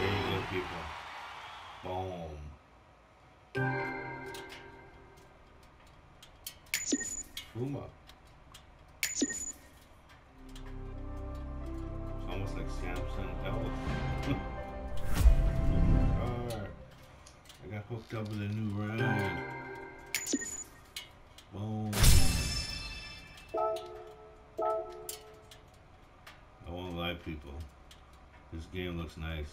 There you go, people. Boom. Fuma. It's almost like Samsung. Card. I got hooked up with a new ride. People. This game looks nice.